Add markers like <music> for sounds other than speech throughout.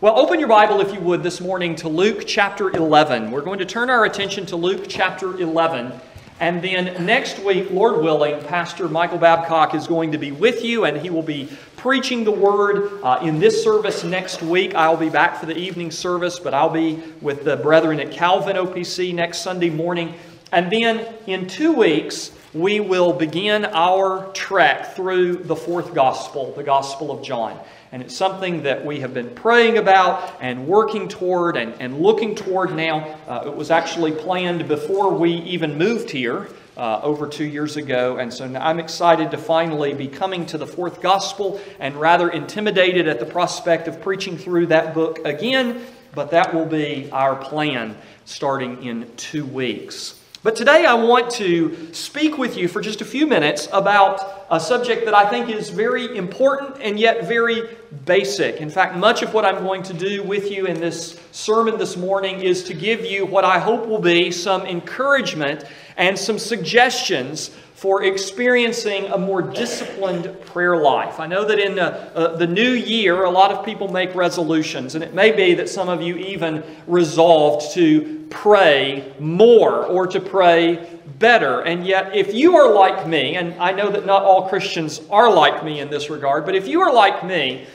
Well, open your Bible, if you would, this morning to Luke chapter 11. We're going to turn our attention to Luke chapter 11. And then next week, Lord willing, Pastor Michael Babcock is going to be with you and he will be preaching the word uh, in this service next week. I'll be back for the evening service, but I'll be with the brethren at Calvin OPC next Sunday morning. And then in two weeks, we will begin our trek through the fourth gospel, the Gospel of John. And it's something that we have been praying about and working toward and, and looking toward now. Uh, it was actually planned before we even moved here uh, over two years ago. And so now I'm excited to finally be coming to the fourth gospel and rather intimidated at the prospect of preaching through that book again. But that will be our plan starting in two weeks. But today I want to speak with you for just a few minutes about a subject that I think is very important and yet very basic. In fact, much of what I'm going to do with you in this sermon this morning is to give you what I hope will be some encouragement and some suggestions for experiencing a more disciplined prayer life. I know that in the, uh, the new year, a lot of people make resolutions, and it may be that some of you even resolved to pray more or to pray better. And yet, if you are like me, and I know that not all Christians are like me in this regard, but if you are like me,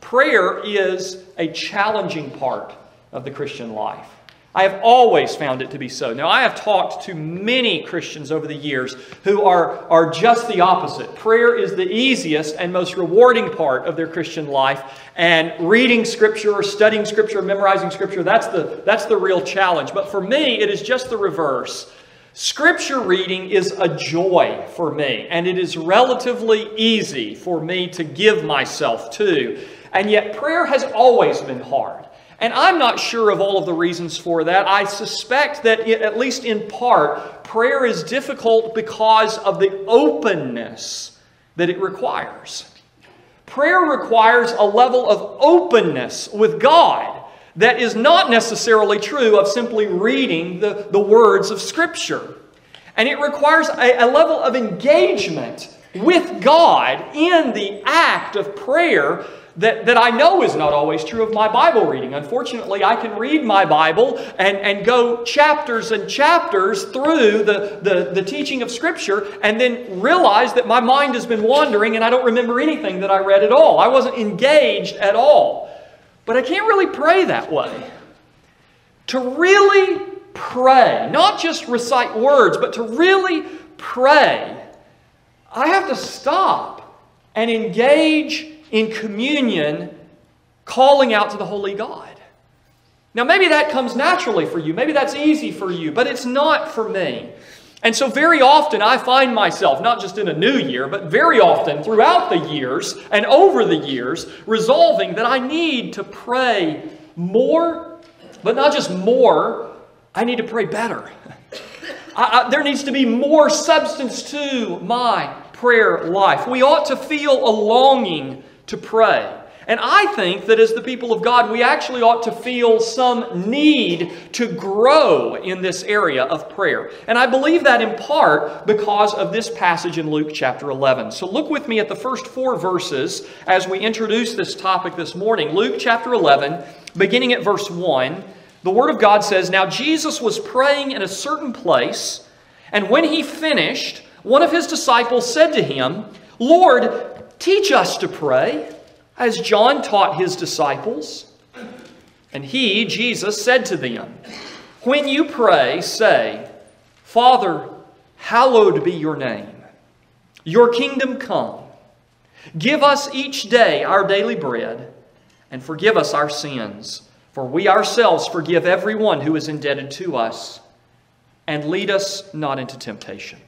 prayer is a challenging part of the Christian life. I have always found it to be so. Now, I have talked to many Christians over the years who are, are just the opposite. Prayer is the easiest and most rewarding part of their Christian life, and reading Scripture or studying Scripture or memorizing Scripture, that's the, that's the real challenge. But for me, it is just the reverse. Scripture reading is a joy for me, and it is relatively easy for me to give myself to. And yet, prayer has always been hard. And I'm not sure of all of the reasons for that. I suspect that, it, at least in part, prayer is difficult because of the openness that it requires. Prayer requires a level of openness with God that is not necessarily true of simply reading the, the words of Scripture. And it requires a, a level of engagement with God in the act of prayer that, that I know is not always true of my Bible reading. Unfortunately, I can read my Bible and, and go chapters and chapters through the, the, the teaching of Scripture and then realize that my mind has been wandering and I don't remember anything that I read at all. I wasn't engaged at all. But I can't really pray that way. To really pray, not just recite words, but to really pray, I have to stop and engage in communion, calling out to the Holy God. Now, maybe that comes naturally for you. Maybe that's easy for you, but it's not for me. And so, very often, I find myself, not just in a new year, but very often throughout the years and over the years, resolving that I need to pray more, but not just more, I need to pray better. <laughs> I, I, there needs to be more substance to my prayer life. We ought to feel a longing to pray. And I think that as the people of God, we actually ought to feel some need to grow in this area of prayer. And I believe that in part because of this passage in Luke chapter 11. So look with me at the first four verses as we introduce this topic this morning. Luke chapter 11, beginning at verse 1, the Word of God says, Now Jesus was praying in a certain place, and when he finished, one of his disciples said to him, Lord, Teach us to pray, as John taught his disciples. And he, Jesus, said to them, When you pray, say, Father, hallowed be your name. Your kingdom come. Give us each day our daily bread, and forgive us our sins, for we ourselves forgive everyone who is indebted to us. And lead us not into temptation.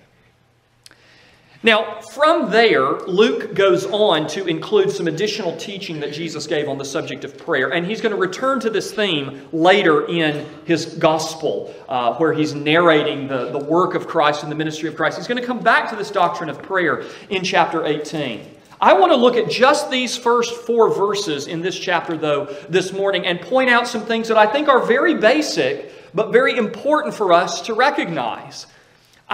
Now, from there, Luke goes on to include some additional teaching that Jesus gave on the subject of prayer. And he's going to return to this theme later in his gospel, uh, where he's narrating the, the work of Christ and the ministry of Christ. He's going to come back to this doctrine of prayer in chapter 18. I want to look at just these first four verses in this chapter, though, this morning and point out some things that I think are very basic, but very important for us to recognize.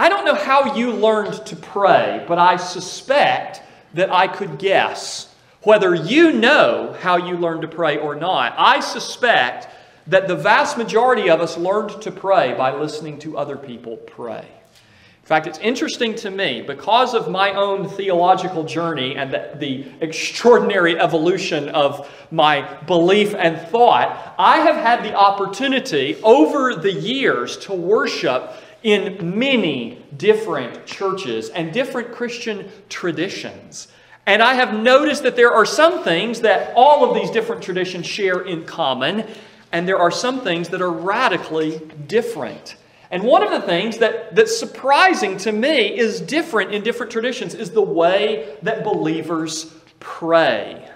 I don't know how you learned to pray, but I suspect that I could guess Whether you know how you learned to pray or not, I suspect that the vast majority of us learned to pray by listening to other people pray. In fact, it's interesting to me because of my own theological journey and the, the, extraordinary evolution of my belief and thought, I have had the opportunity over the years to worship in many different churches and different Christian traditions. And I have noticed that there are some things that all of these different traditions share in common, and there are some things that are radically different. And one of the things that, that's surprising to me is different in different traditions is the way that believers pray.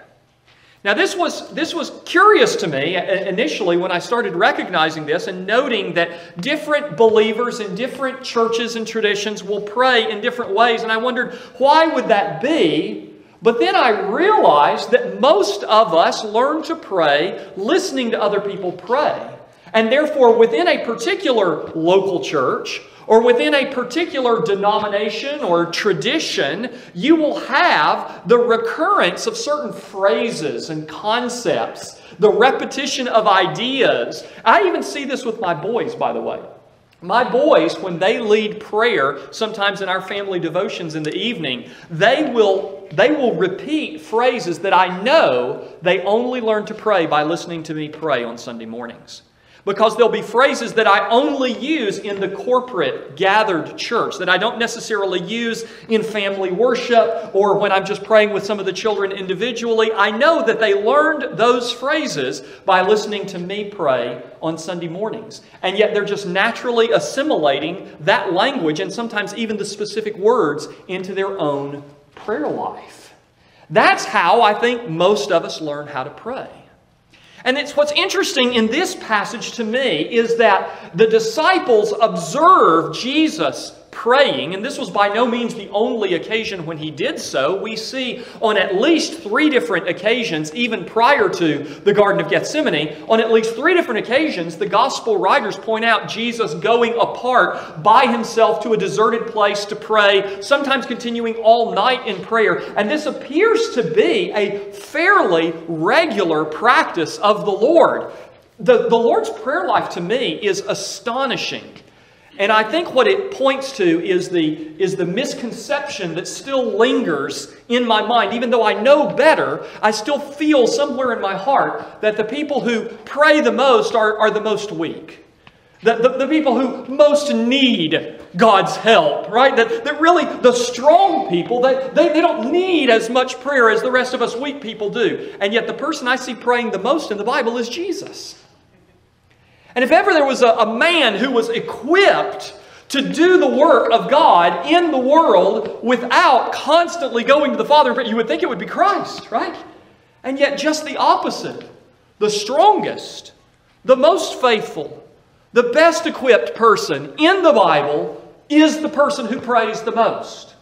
Now, this was, this was curious to me uh, initially when I started recognizing this and noting that different believers in different churches and traditions will pray in different ways. And I wondered, why would that be? But then I realized that most of us learn to pray listening to other people pray. And therefore, within a particular local church or within a particular denomination or tradition, you will have the recurrence of certain phrases and concepts, the repetition of ideas. I even see this with my boys, by the way. My boys, when they lead prayer, sometimes in our family devotions in the evening, they will, they will repeat phrases that I know they only learn to pray by listening to me pray on Sunday mornings because there'll be phrases that I only use in the corporate gathered church, that I don't necessarily use in family worship or when I'm just praying with some of the children individually. I know that they learned those phrases by listening to me pray on Sunday mornings. And yet they're just naturally assimilating that language and sometimes even the specific words into their own prayer life. That's how I think most of us learn how to pray. And it's what's interesting in this passage to me is that the disciples observe Jesus praying, and this was by no means the only occasion when he did so. We see on at least three different occasions, even prior to the Garden of Gethsemane, on at least three different occasions, the gospel writers point out Jesus going apart by himself to a deserted place to pray, sometimes continuing all night in prayer. And this appears to be a fairly regular practice of the Lord. The, the Lord's prayer life to me is astonishing. And I think what it points to is the, is the misconception that still lingers in my mind. Even though I know better, I still feel somewhere in my heart that the people who pray the most are, are the most weak. The, the, the people who most need God's help, right? That, that really the strong people, they, they, they don't need as much prayer as the rest of us weak people do. And yet the person I see praying the most in the Bible is Jesus. And if ever there was a, a man who was equipped to do the work of God in the world without constantly going to the Father, you would think it would be Christ, right? And yet, just the opposite. The strongest, the most faithful, the best equipped person in the Bible is the person who prays the most.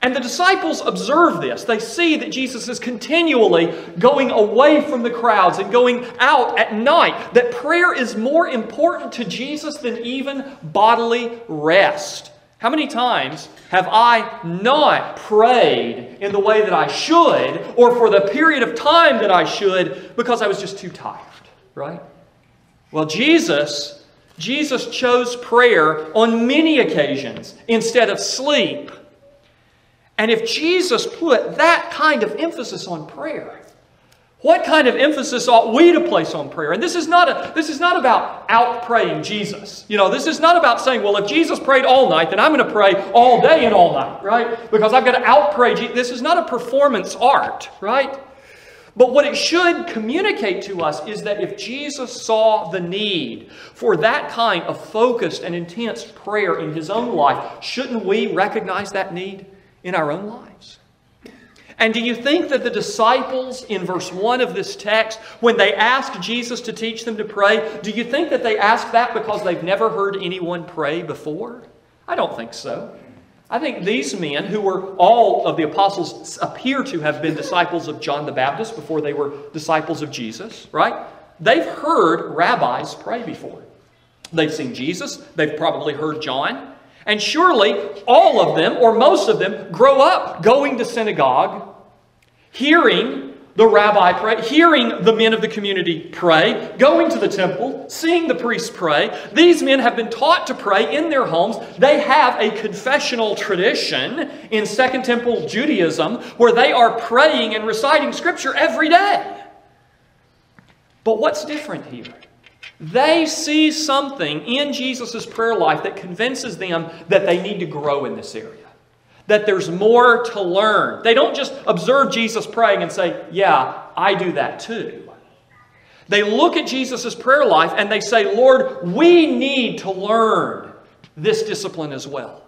And the disciples observe this. They see that Jesus is continually going away from the crowds and going out at night, that prayer is more important to Jesus than even bodily rest. How many times have I not prayed in the way that I should or for the period of time that I should because I was just too tired, right? Well, Jesus, Jesus chose prayer on many occasions instead of sleep and if Jesus put that kind of emphasis on prayer, what kind of emphasis ought we to place on prayer? And this is not a, this is not about out praying Jesus. You know, this is not about saying, well, if Jesus prayed all night, then I'm going to pray all day and all night, right? Because I've got to out pray. Jesus. This is not a performance art, right? But what it should communicate to us is that if Jesus saw the need for that kind of focused and intense prayer in his own life, shouldn't we recognize that need? In our own lives. And do you think that the disciples in verse 1 of this text, when they ask Jesus to teach them to pray, do you think that they ask that because they've never heard anyone pray before? I don't think so. I think these men, who were all of the apostles, appear to have been disciples of John the Baptist before they were disciples of Jesus, right? They've heard rabbis pray before. They've seen Jesus, they've probably heard John, and surely all of them, or most of them, grow up going to synagogue. Hearing the rabbi pray, hearing the men of the community pray, going to the temple, seeing the priests pray. These men have been taught to pray in their homes. They have a confessional tradition in Second Temple Judaism where they are praying and reciting Scripture every day. But what's different here? They see something in Jesus' prayer life that convinces them that they need to grow in this area that there's more to learn. They don't just observe Jesus praying and say, Yeah, I do that too. They look at Jesus' prayer life and they say, Lord, we need to learn this discipline as well.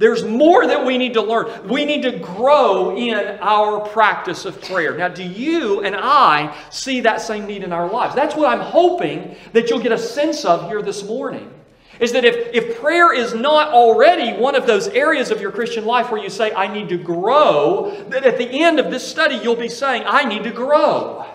There's more that we need to learn. We need to grow in our practice of prayer. Now, do you and I see that same need in our lives? That's what I'm hoping that you'll get a sense of here this morning is that if, if prayer is not already one of those areas of your Christian life where you say, I need to grow, that at the end of this study you'll be saying, I need to grow.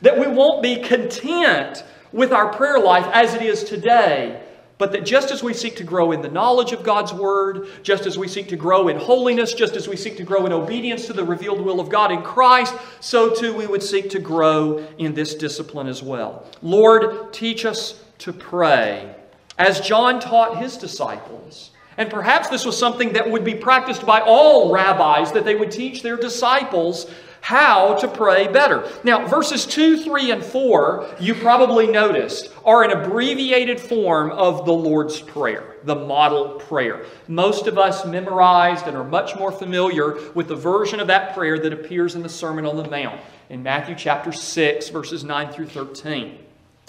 That we won't be content with our prayer life as it is today, but that just as we seek to grow in the knowledge of God's Word, just as we seek to grow in holiness, just as we seek to grow in obedience to the revealed will of God in Christ, so too we would seek to grow in this discipline as well. Lord, teach us to pray as John taught his disciples. And perhaps this was something that would be practiced by all rabbis, that they would teach their disciples how to pray better. Now, verses 2, 3, and 4, you probably noticed, are an abbreviated form of the Lord's Prayer, the model prayer. Most of us memorized and are much more familiar with the version of that prayer that appears in the Sermon on the Mount in Matthew chapter 6, verses 9 through 13.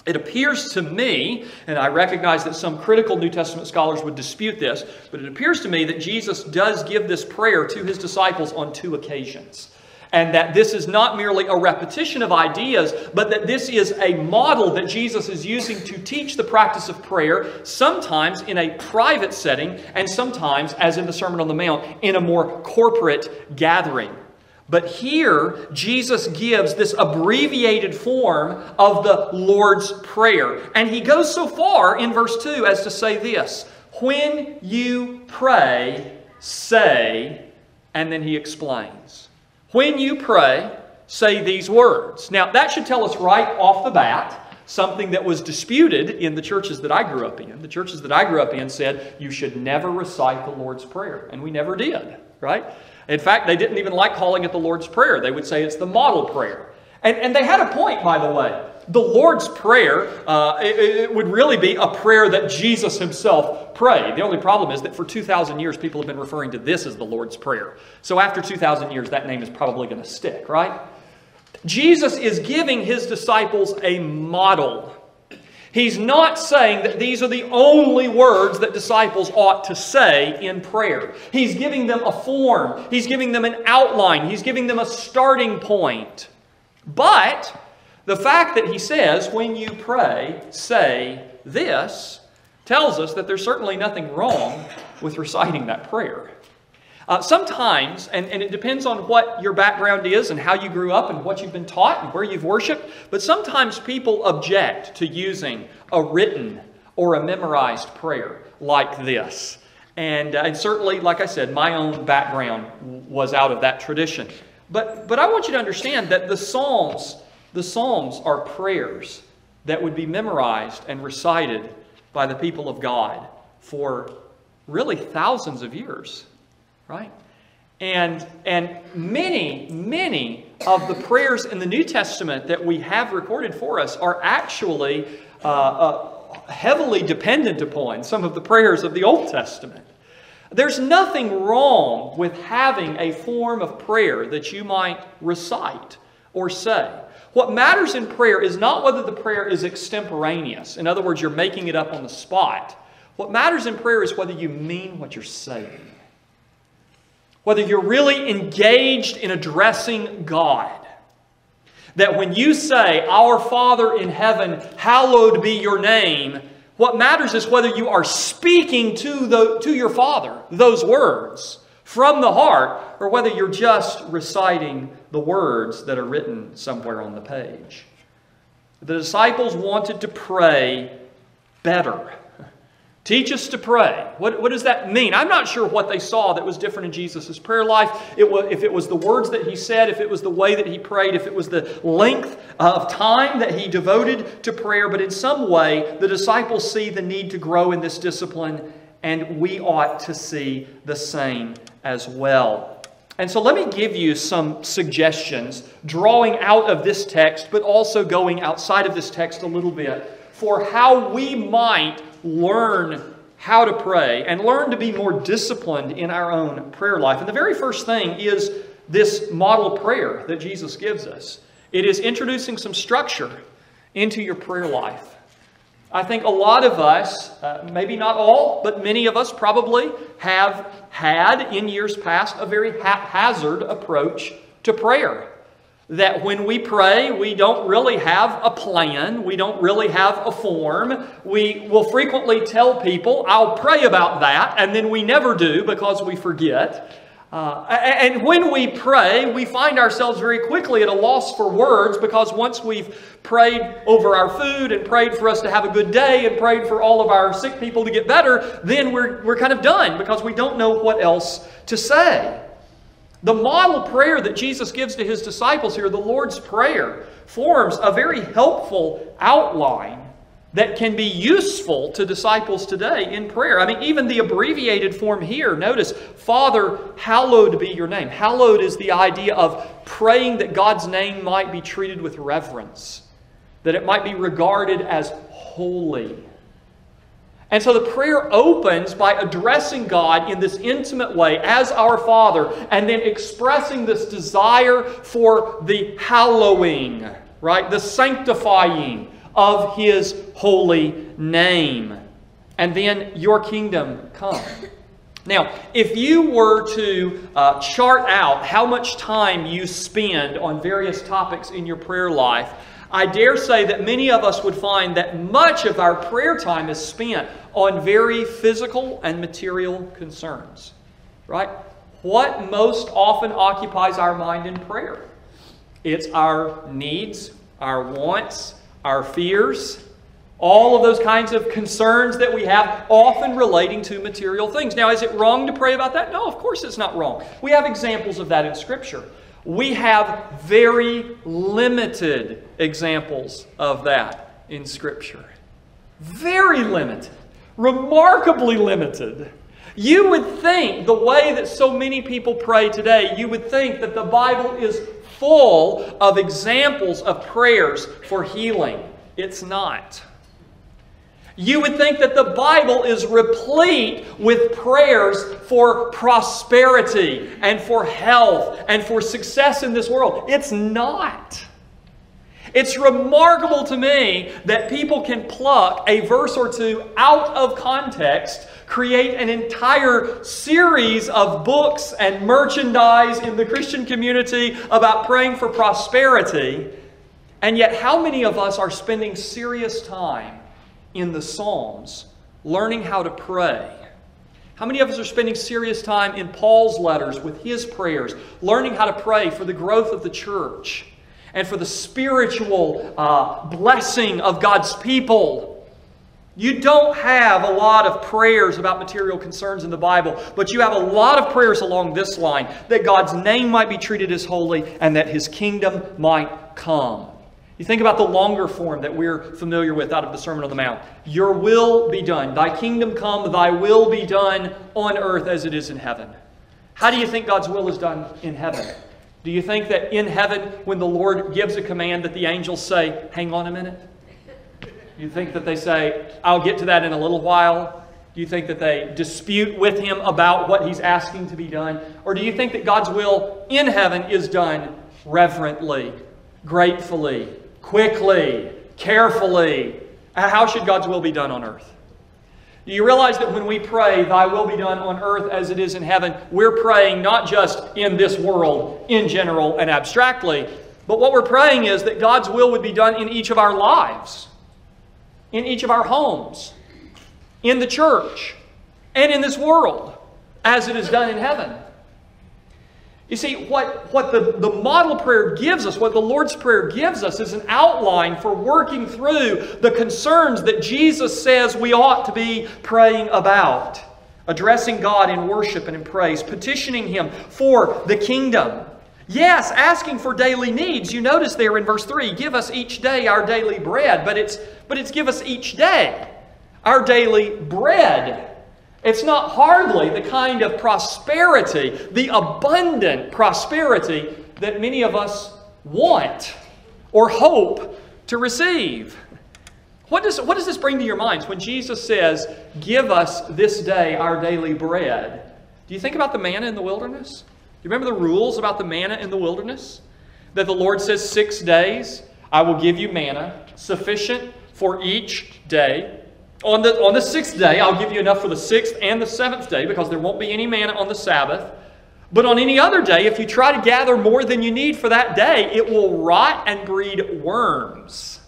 It appears to me, and I recognize that some critical New Testament scholars would dispute this, but it appears to me that Jesus does give this prayer to his disciples on two occasions. And that this is not merely a repetition of ideas, but that this is a model that Jesus is using to teach the practice of prayer, sometimes in a private setting, and sometimes, as in the Sermon on the Mount, in a more corporate gathering. But here, Jesus gives this abbreviated form of the Lord's Prayer. And he goes so far in verse 2 as to say this When you pray, say, and then he explains. When you pray, say these words. Now, that should tell us right off the bat something that was disputed in the churches that I grew up in. The churches that I grew up in said you should never recite the Lord's Prayer, and we never did, right? In fact, they didn't even like calling it the Lord's Prayer. They would say it's the model prayer. And, and they had a point, by the way. The Lord's Prayer, uh, it, it, would really be a prayer that Jesus himself prayed. The only problem is that for 2,000 years, people have been referring to this as the Lord's Prayer. So after 2,000 years, that name is probably going to stick, right? Jesus is giving his disciples a model He's not saying that these are the only words that disciples ought to say in prayer. He's giving them a form, He's giving them an outline, He's giving them a starting point. But the fact that He says, when you pray, say this, tells us that there's certainly nothing wrong with reciting that prayer. Uh, sometimes, and, and it depends on what your background is and how you grew up and what you've been taught and where you've worshiped, but sometimes people object to using a written or a memorized prayer like this. And, uh, and certainly, like I said, my own background was out of that tradition. But, but I want you to understand that the Psalms, the Psalms are prayers that would be memorized and recited by the people of God for really thousands of years right? And, and many, many of the prayers in the New Testament that we have recorded for us are actually uh, uh, heavily dependent upon some of the prayers of the Old Testament. There's nothing wrong with having a form of prayer that you might recite or say. What matters in prayer is not whether the prayer is extemporaneous. In other words, you're making it up on the spot. What matters in prayer is whether you mean what you're saying whether you're really engaged in addressing God. That when you say, Our Father in heaven, hallowed be your name, what matters is whether you are speaking to, the, to your Father those words from the heart, or whether you're just reciting the words that are written somewhere on the page. The disciples wanted to pray better. Teach us to pray. What, what does that mean? I'm not sure what they saw that was different in Jesus' prayer life. It was, if it was the words that he said, if it was the way that he prayed, if it was the length of time that he devoted to prayer, but in some way, the disciples see the need to grow in this discipline, and we ought to see the same as well. And so let me give you some suggestions, drawing out of this text, but also going outside of this text a little bit, for how we might learn how to pray and learn to be more disciplined in our own prayer life. And the very first thing is this model prayer that Jesus gives us. It is introducing some structure into your prayer life. I think a lot of us, uh, maybe not all, but many of us probably have had in years past a very haphazard approach to prayer that when we pray, we don't really have a plan, we don't really have a form. We will frequently tell people, I'll pray about that, and then we never do because we forget. Uh, and when we pray, we find ourselves very quickly at a loss for words because once we've prayed over our food and prayed for us to have a good day and prayed for all of our sick people to get better, then we're, we're kind of done because we don't know what else to say. The model prayer that Jesus gives to his disciples here, the Lord's Prayer, forms a very helpful outline that can be useful to disciples today in prayer. I mean, even the abbreviated form here, notice, Father, hallowed be your name. Hallowed is the idea of praying that God's name might be treated with reverence, that it might be regarded as holy. And so the prayer opens by addressing God in this intimate way as our Father and then expressing this desire for the hallowing, right? The sanctifying of His holy name. And then your kingdom come. Now, if you were to uh, chart out how much time you spend on various topics in your prayer life, I dare say that many of us would find that much of our prayer time is spent on very physical and material concerns. Right? What most often occupies our mind in prayer? It's our needs, our wants, our fears, all of those kinds of concerns that we have, often relating to material things. Now, is it wrong to pray about that? No, of course it's not wrong. We have examples of that in Scripture. We have very limited examples of that in Scripture. Very limited. Remarkably limited. You would think, the way that so many people pray today, you would think that the Bible is full of examples of prayers for healing. It's not. You would think that the Bible is replete with prayers for prosperity and for health and for success in this world. It's not. It's remarkable to me that people can pluck a verse or two out of context, create an entire series of books and merchandise in the Christian community about praying for prosperity, and yet how many of us are spending serious time in the Psalms, learning how to pray. How many of us are spending serious time in Paul's letters with his prayers, learning how to pray for the growth of the church and for the spiritual uh, blessing of God's people? You don't have a lot of prayers about material concerns in the Bible, but you have a lot of prayers along this line that God's name might be treated as holy and that his kingdom might come. You think about the longer form that we're familiar with out of the Sermon on the Mount. Your will be done. Thy kingdom come, thy will be done on earth as it is in heaven. How do you think God's will is done in heaven? Do you think that in heaven, when the Lord gives a command, that the angels say, Hang on a minute? Do you think that they say, I'll get to that in a little while? Do you think that they dispute with him about what he's asking to be done? Or do you think that God's will in heaven is done reverently, gratefully, quickly, carefully. How should God's will be done on earth? Do you realize that when we pray, Thy will be done on earth as it is in heaven, we're praying not just in this world, in general and abstractly, but what we're praying is that God's will would be done in each of our lives, in each of our homes, in the church, and in this world, as it is done in heaven. You see, what, what the, the model prayer gives us, what the Lord's Prayer gives us, is an outline for working through the concerns that Jesus says we ought to be praying about. Addressing God in worship and in praise, petitioning Him for the kingdom. Yes, asking for daily needs. You notice there in verse 3, give us each day our daily bread, but it's, but it's give us each day our daily bread. It's not hardly the kind of prosperity, the abundant prosperity that many of us want or hope to receive. What does, what does this bring to your minds when Jesus says, Give us this day our daily bread? Do you think about the manna in the wilderness? Do you remember the rules about the manna in the wilderness? That the Lord says, Six days I will give you manna, sufficient for each day. On the, on the sixth day, I'll give you enough for the sixth and the seventh day because there won't be any manna on the Sabbath. But on any other day, if you try to gather more than you need for that day, it will rot and breed worms.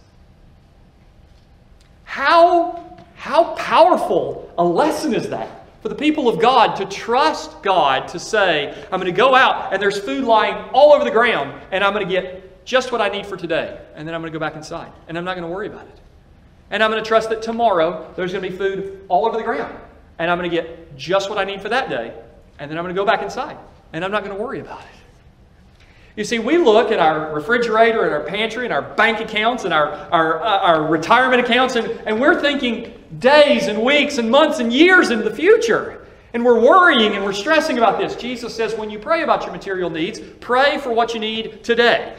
How, how powerful a lesson is that for the people of God to trust God to say, I'm going to go out and there's food lying all over the ground and I'm going to get just what I need for today. And then I'm going to go back inside and I'm not going to worry about it. And I'm going to trust that tomorrow there's going to be food all over the ground. And I'm going to get just what I need for that day. And then I'm going to go back inside. And I'm not going to worry about it. You see, we look at our refrigerator and our pantry and our bank accounts and our, our, uh, our retirement accounts, and, and we're thinking days and weeks and months and years into the future. And we're worrying and we're stressing about this. Jesus says when you pray about your material needs, pray for what you need today.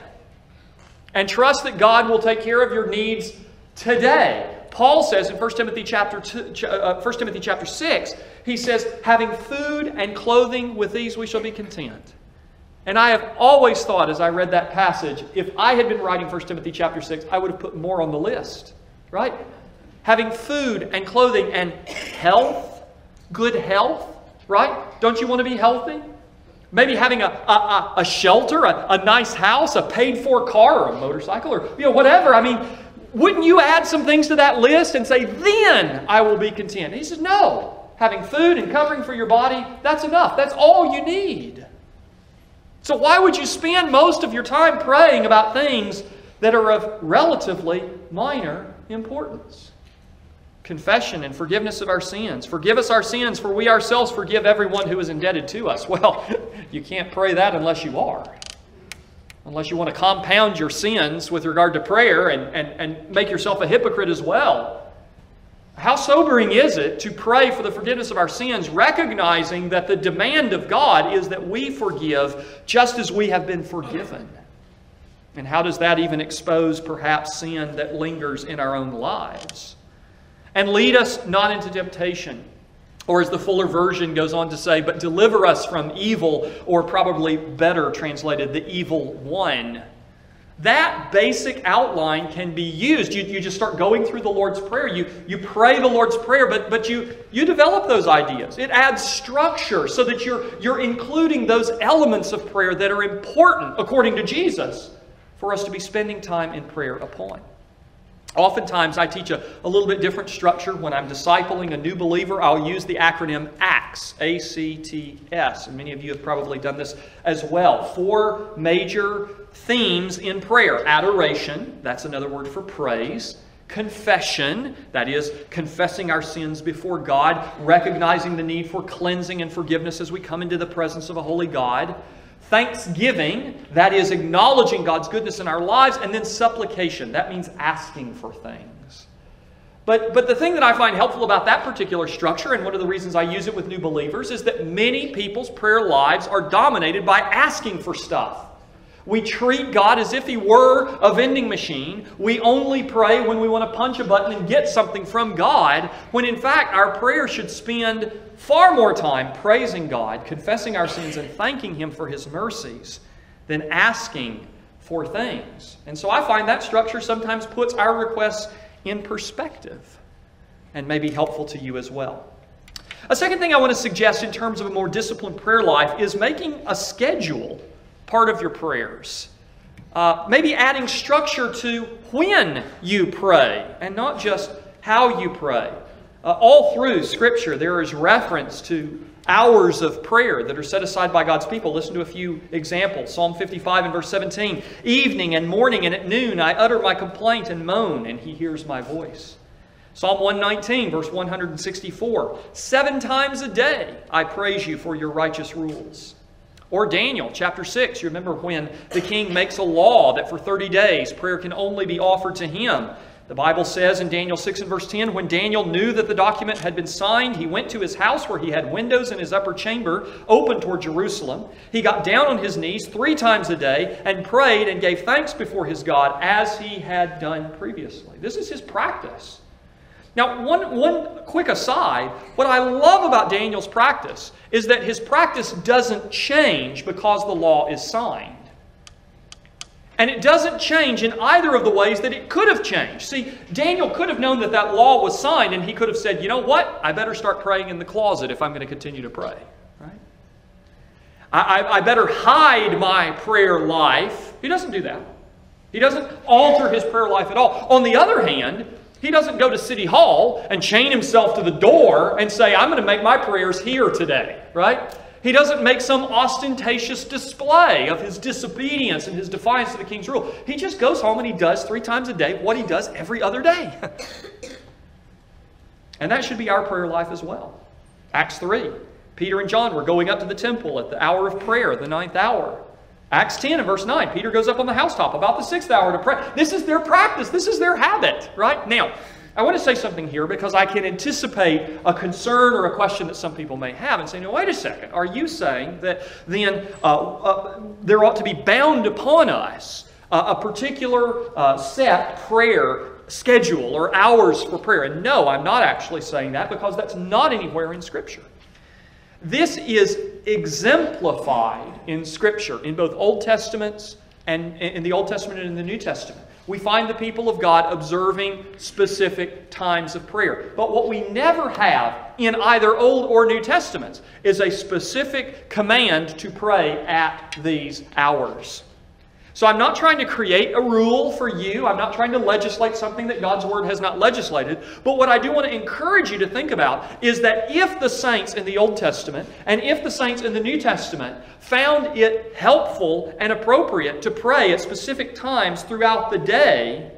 And trust that God will take care of your needs today. Paul says in 1 Timothy chapter, two, uh, 1 Timothy chapter 6, he says, having food and clothing, with these we shall be content. And I have always thought as I read that passage, if I had been writing 1 Timothy chapter 6, I would have put more on the list, right? Having food and clothing and health, good health, right? Don't you want to be healthy? Maybe having a, a, a shelter, a, a nice house, a paid for car, or a motorcycle, or you know, whatever. I mean, wouldn't you add some things to that list and say, then I will be content? he says, no. Having food and covering for your body, that's enough. That's all you need. So why would you spend most of your time praying about things that are of relatively minor importance? Confession and forgiveness of our sins. Forgive us our sins, for we ourselves forgive everyone who is indebted to us. <laughs> Well, you can't pray that unless you are unless you want to compound your sins with regard to prayer and, and, and make yourself a hypocrite as well. How sobering is it to pray for the forgiveness of our sins, recognizing that the demand of God is that we forgive just as we have been forgiven? And how does that even expose perhaps sin that lingers in our own lives? And lead us not into temptation or as the fuller version goes on to say, but deliver us from evil, or probably better translated, the evil one. That basic outline can be used. You, you just start going through the Lord's Prayer. You, you pray the Lord's Prayer, but, but you, you develop those ideas. It adds structure so that you're, you're including those elements of prayer that are important, according to Jesus, for us to be spending time in prayer upon. Oftentimes, I teach a, a little bit different structure. When I'm discipling a new believer, I'll use the acronym ACTS, A C T S. And many of you have probably done this as well. Four major themes in prayer adoration, that's another word for praise. Confession, that is, confessing our sins before God, recognizing the need for cleansing and forgiveness as we come into the presence of a holy God. Thanksgiving, that is acknowledging God's goodness in our lives, and then supplication, that means asking for things. But, but the thing that I find helpful about that particular structure, and one of the reasons I use it with new believers, is that many people's prayer lives are dominated by asking for stuff. We treat God as if He were a vending machine. We only pray when we want to punch a button and get something from God, when in fact our prayer should spend far more time praising God, confessing our sins, and thanking Him for His mercies than asking for things. And so I find that structure sometimes puts our requests in perspective and may be helpful to you as well. A second thing I want to suggest in terms of a more disciplined prayer life is making a schedule part of your prayers. Uh, maybe adding structure to when you pray and not just how you pray. Uh, all through Scripture, there is reference to hours of prayer that are set aside by God's people. Listen to a few examples. Psalm 55 and verse 17 Evening and morning and at noon I utter my complaint and moan, and he hears my voice. Psalm 119, verse 164 Seven times a day I praise you for your righteous rules. Or Daniel chapter 6, you remember when the king makes a law that for 30 days prayer can only be offered to him. The Bible says in Daniel 6 and verse 10 when Daniel knew that the document had been signed, he went to his house where he had windows in his upper chamber open toward Jerusalem. He got down on his knees three times a day and prayed and gave thanks before his God as he had done previously. This is his practice. Now, one, one quick aside what I love about Daniel's practice is that his practice doesn't change because the law is signed. And it doesn't change in either of the ways that it could have changed. See, Daniel could have known that that law was signed, and he could have said, you know what? I better start praying in the closet if I'm going to continue to pray. Right? I, I, I better hide my prayer life. He doesn't do that. He doesn't alter his prayer life at all. On the other hand, he doesn't go to City Hall and chain himself to the door and say, I'm going to make my prayers here today, right? He doesn't make some ostentatious display of his disobedience and his defiance to the king's rule. He just goes home and he does three times a day what he does every other day. <laughs> and that should be our prayer life as well. Acts 3. Peter and John were going up to the temple at the hour of prayer, the ninth hour. Acts 10 and verse 9, Peter goes up on the housetop about the sixth hour to pray. This is their practice, this is their habit, right? Now, I want to say something here because I can anticipate a concern or a question that some people may have and say, no, wait a second. Are you saying that then uh, uh, there ought to be bound upon us uh, a particular uh, set prayer schedule or hours for prayer? And no, I'm not actually saying that because that's not anywhere in Scripture. This is exemplified in Scripture in both Old Testaments and in the Old Testament and in the New Testament we find the people of God observing specific times of prayer. But what we never have in either Old or New Testaments is a specific command to pray at these hours. So I'm not trying to create a rule for you. I'm not trying to legislate something that God's Word has not legislated. But what I do want to encourage you to think about is that if the saints in the Old Testament and if the saints in the New Testament found it helpful and appropriate to pray at specific times throughout the day,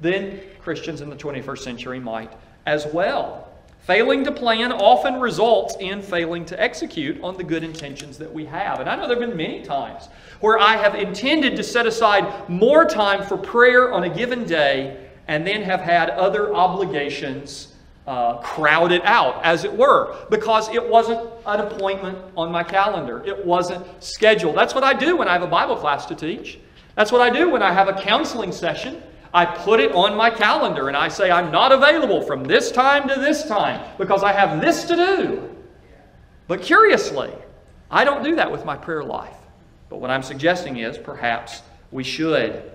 then Christians in the 21st century might as well. Failing to plan often results in failing to execute on the good intentions that we have. And I know there have been many times where I have intended to set aside more time for prayer on a given day and then have had other obligations uh, crowded out, as it were, because it wasn't an appointment on my calendar. It wasn't scheduled. That's what I do when I have a Bible class to teach. That's what I do when I have a counseling session. I put it on my calendar and I say, I'm not available from this time to this time because I have this to do. But curiously, I don't do that with my prayer life. But what I'm suggesting is perhaps we should.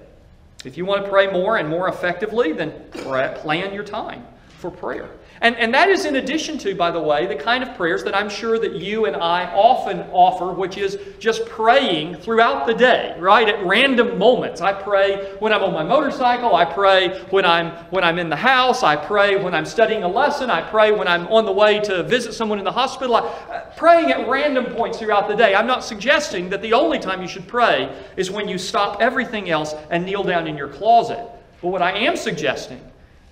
If you want to pray more and more effectively, then plan your time for prayer. And, and that is in addition to, by the way, the kind of prayers that I'm sure that you and I often offer, which is just praying throughout the day, right? At random moments. I pray when I'm on my motorcycle. I pray when I'm, when I'm in the house. I pray when I'm studying a lesson. I pray when I'm on the way to visit someone in the hospital. I, uh, praying at random points throughout the day. I'm not suggesting that the only time you should pray is when you stop everything else and kneel down in your closet. But what I am suggesting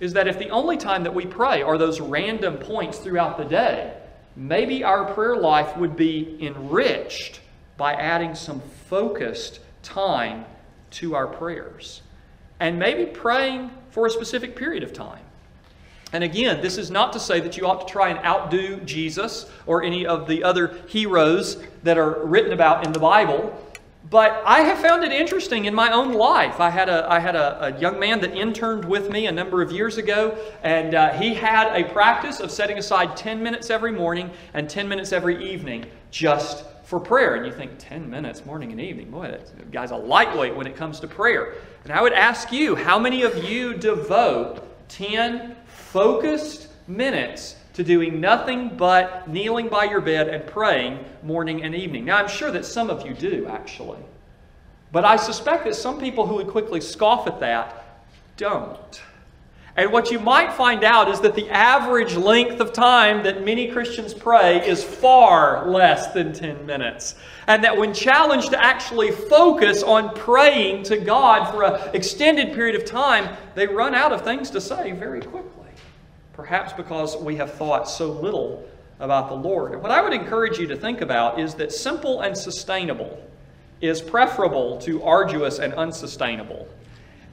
is that if the only time that we pray are those random points throughout the day, maybe our prayer life would be enriched by adding some focused time to our prayers. And maybe praying for a specific period of time. And again, this is not to say that you ought to try and outdo Jesus or any of the other heroes that are written about in the Bible. But I have found it interesting in my own life. I had a, I had a, a young man that interned with me a number of years ago, and uh, he had a practice of setting aside 10 minutes every morning and 10 minutes every evening just for prayer. And you think, 10 minutes morning and evening? Boy, that guy's a lightweight when it comes to prayer. And I would ask you, how many of you devote 10 focused minutes to doing nothing but kneeling by your bed and praying morning and evening. Now, I'm sure that some of you do, actually. But I suspect that some people who would quickly scoff at that don't. And what you might find out is that the average length of time that many Christians pray is far less than 10 minutes. And that when challenged to actually focus on praying to God for an extended period of time, they run out of things to say very quickly. Perhaps because we have thought so little about the Lord. What I would encourage you to think about is that simple and sustainable is preferable to arduous and unsustainable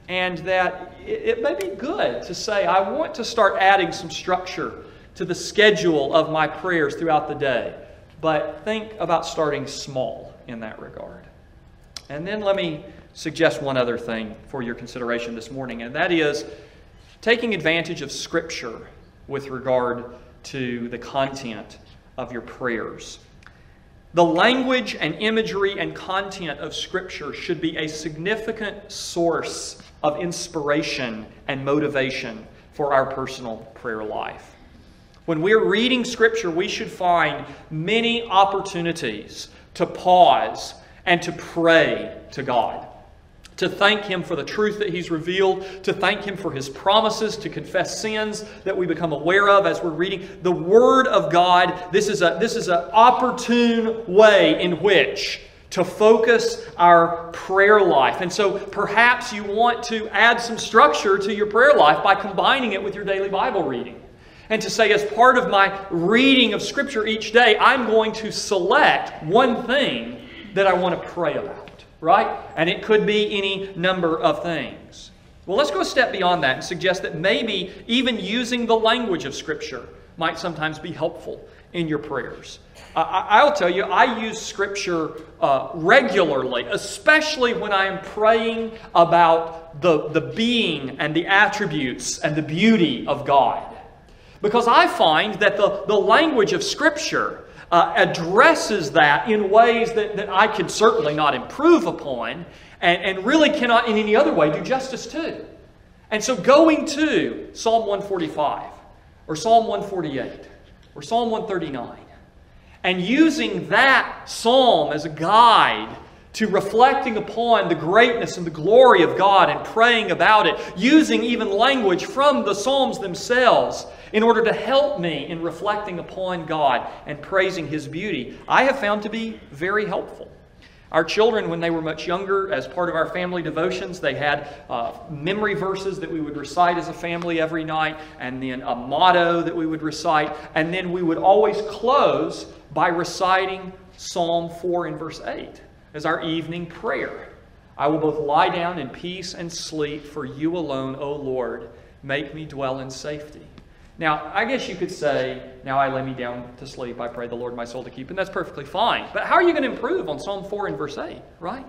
and that it, may be good to say, I want to start adding some structure to the schedule of my prayers throughout the day. But think about starting small in that regard. And then let me suggest one other thing for your consideration this morning, and that is taking advantage of Scripture with regard to the content of your prayers. The language and imagery and content of Scripture should be a significant source of inspiration and motivation for our personal prayer life. When we're reading Scripture, we should find many opportunities to pause and to pray to God. To thank Him for the truth that He's revealed, to thank Him for His promises, to confess sins that we become aware of as we're reading the Word of God. This is, a, this is an opportune way in which to focus our prayer life. And so perhaps you want to add some structure to your prayer life by combining it with your daily Bible reading. And to say, as part of my reading of Scripture each day, I'm going to select one thing that I want to pray about, right? And it could be any number of things. Well, let's go a step beyond that and suggest that maybe even using the language of Scripture might sometimes be helpful in your prayers. I, will tell you, I use Scripture uh, regularly, especially when I am praying about the, the being and the attributes and the beauty of God. Because I find that the, the language of Scripture uh, addresses that in ways that, that I can certainly not improve upon and, and really cannot in any other way do justice to. And so going to Psalm 145 or Psalm 148 or Psalm 139 and using that psalm as a guide to reflecting upon the greatness and the glory of God and praying about it, using even language from the Psalms themselves in order to help me in reflecting upon God and praising His beauty, I have found to be very helpful. Our children, when they were much younger, as part of our family devotions, they had uh, memory verses that we would recite as a family every night, and then a motto that we would recite, and then we would always close by reciting Psalm 4 and verse 8 as our evening prayer. I will both lie down in peace and sleep, for you alone, O Lord, make me dwell in safety. Now, I guess you could say, Now I lay me down to sleep, I pray the Lord my soul to keep, and that's perfectly fine. But how are you going to improve on Psalm 4 and verse 8, right?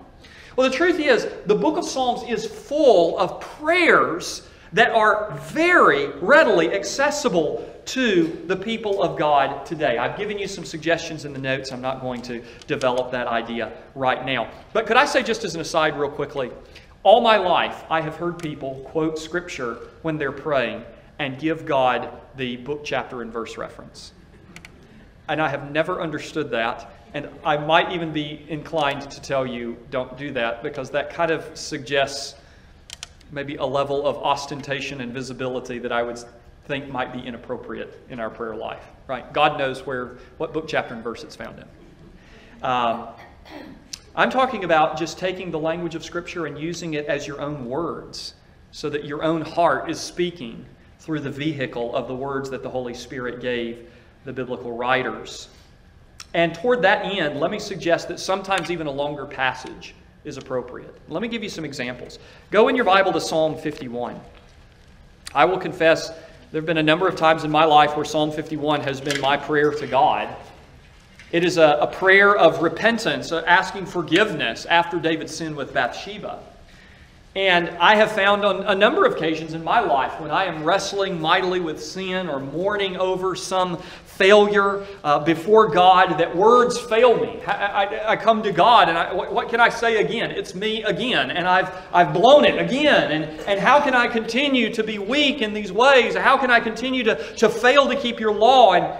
Well, the truth is, the book of Psalms is full of prayers that are very readily accessible to the people of God today. I've given you some suggestions in the notes. I'm not going to develop that idea right now. But could I say, just as an aside, real quickly, all my life I have heard people quote Scripture when they're praying and give God the book, chapter, and verse reference. And I have never understood that. And I might even be inclined to tell you don't do that because that kind of suggests maybe a level of ostentation and visibility that I would think might be inappropriate in our prayer life, right? God knows where, what book, chapter, and verse it's found in. Um, I'm talking about just taking the language of Scripture and using it as your own words so that your own heart is speaking through the vehicle of the words that the Holy Spirit gave the biblical writers. And toward that end, let me suggest that sometimes even a longer passage is appropriate. Let me give you some examples. Go in your Bible to Psalm 51. I will confess there have been a number of times in my life where Psalm 51 has been my prayer to God. It is a, a prayer of repentance, asking forgiveness after David's sin with Bathsheba. And I have found on a number of occasions in my life when I am wrestling mightily with sin or mourning over some failure uh, before God that words fail me. I, I, I come to God and I, what, can I say again? It's me again, and I've, I've blown it again. And, and how can I continue to be weak in these ways? How can I continue to, to fail to keep your law? And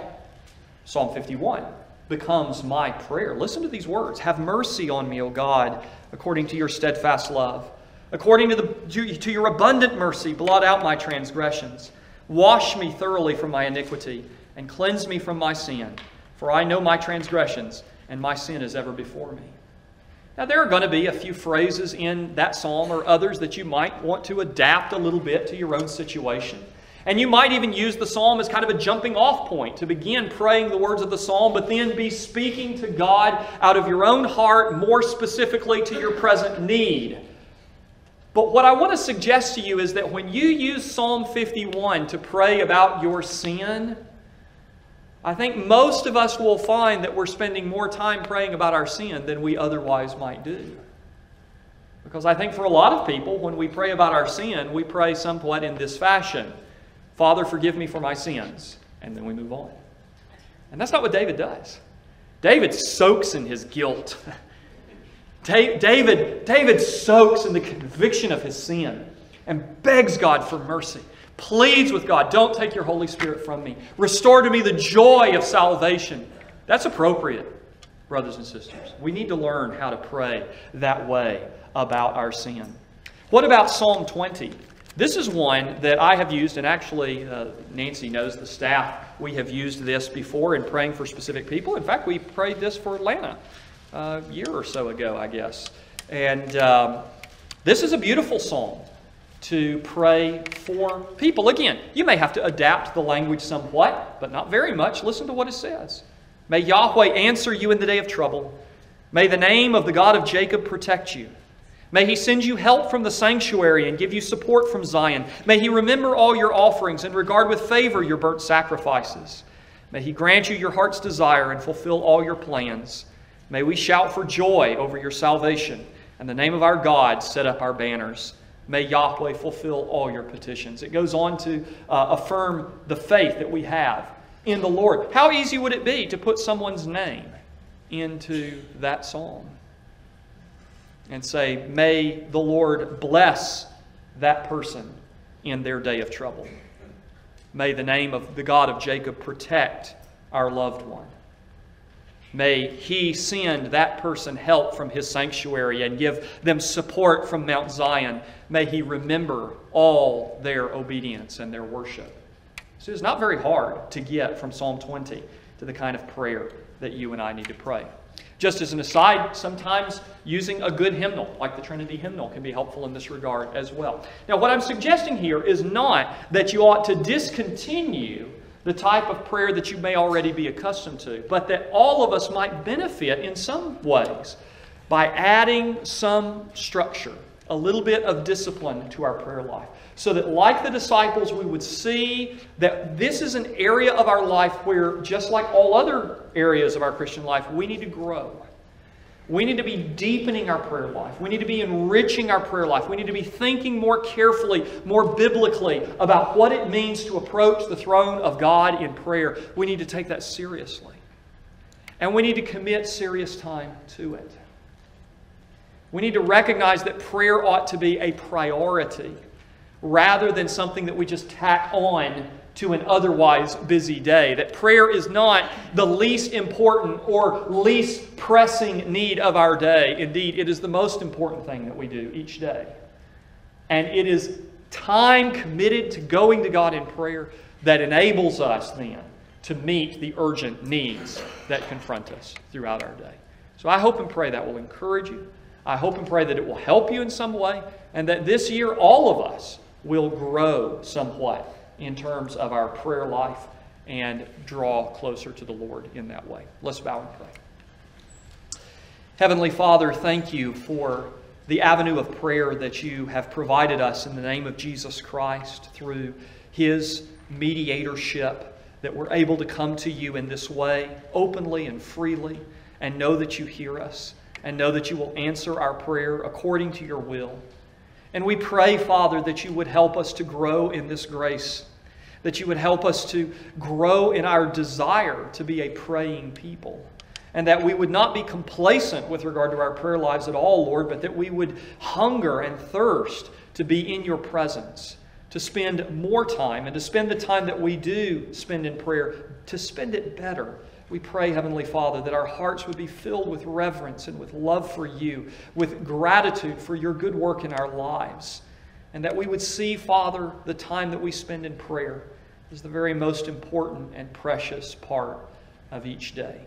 Psalm 51 becomes my prayer. Listen to these words Have mercy on me, O God, according to your steadfast love According to, the, to your abundant mercy, blot out my transgressions. Wash me thoroughly from my iniquity and cleanse me from my sin. For I know my transgressions, and my sin is ever before me. Now, there are going to be a few phrases in that psalm or others that you might want to adapt a little bit to your own situation. And you might even use the psalm as kind of a jumping off point to begin praying the words of the psalm, but then be speaking to God out of your own heart, more specifically to your present need. But what I want to suggest to you is that when you use Psalm 51 to pray about your sin, I think most of us will find that we're spending more time praying about our sin than we otherwise might do. Because I think for a lot of people, when we pray about our sin, we pray somewhat in this fashion Father, forgive me for my sins. And then we move on. And that's not what David does. David soaks in his guilt. <laughs> David, David soaks in the conviction of his sin and begs God for mercy pleads with God, don't take your Holy Spirit from me. Restore to me the joy of salvation. That's appropriate, brothers and sisters. We need to learn how to pray that way about our sin. What about Psalm 20? This is one that I have used, and actually, uh, Nancy knows the staff. We have used this before in praying for specific people. In fact, we prayed this for Atlanta uh, a year or so ago, I guess. And um, this is a beautiful psalm to pray for people. Again, you may have to adapt the language somewhat, but not very much. Listen to what it says. May Yahweh answer you in the day of trouble. May the name of the God of Jacob protect you. May he send you help from the sanctuary and give you support from Zion. May he remember all your offerings and regard with favor your burnt sacrifices. May he grant you your heart's desire and fulfill all your plans. May we shout for joy over your salvation and the name of our God set up our banners. May Yahweh fulfill all your petitions. It goes on to uh, affirm the faith that we have in the Lord. How easy would it be to put someone's name into that psalm and say, May the Lord bless that person in their day of trouble? May the name of the God of Jacob protect our loved one. May He send that person help from His sanctuary and give them support from Mount Zion. May He remember all their obedience and their worship. So it's not very hard to get from Psalm 20 to the kind of prayer that you and I need to pray. Just as an aside, sometimes using a good hymnal, like the Trinity hymnal, can be helpful in this regard as well. Now, what I'm suggesting here is not that you ought to discontinue the type of prayer that you may already be accustomed to, but that all of us might benefit in some ways by adding some structure, a little bit of discipline to our prayer life. So that, like the disciples, we would see that this is an area of our life where, just like all other areas of our Christian life, we need to grow. We need to be deepening our prayer life. We need to be enriching our prayer life. We need to be thinking more carefully, more biblically about what it means to approach the throne of God in prayer. We need to take that seriously. And we need to commit serious time to it. We need to recognize that prayer ought to be a priority rather than something that we just tack on to an otherwise busy day. That prayer is not the least important or least pressing need of our day. Indeed, it is the most important thing that we do each day. And it is time committed to going to God in prayer that enables us then to meet the urgent needs that confront us throughout our day. So I hope and pray that will encourage you. I hope and pray that it will help you in some way, and that this year all of us will grow somewhat in terms of our prayer life and draw closer to the Lord in that way. Let's bow and pray. Heavenly Father, thank you for the avenue of prayer that you have provided us in the name of Jesus Christ through his mediatorship, that we're able to come to you in this way, openly and freely, and know that you hear us, and know that you will answer our prayer according to your will. And we pray, Father, that you would help us to grow in this grace, that you would help us to grow in our desire to be a praying people, and that we would not be complacent with regard to our prayer lives at all, Lord, but that we would hunger and thirst to be in your presence, to spend more time, and to spend the time that we do spend in prayer, to spend it better We pray, Heavenly Father, that our hearts would be filled with reverence and with love for you, with gratitude for your good work in our lives, and that we would see, Father, the time that we spend in prayer as the very most important and precious part of each day.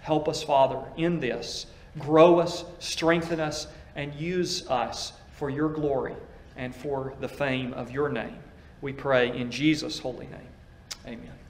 Help us, Father, in this. Grow us, strengthen us, and use us for your glory and for the fame of your name. We pray in Jesus' holy name. Amen.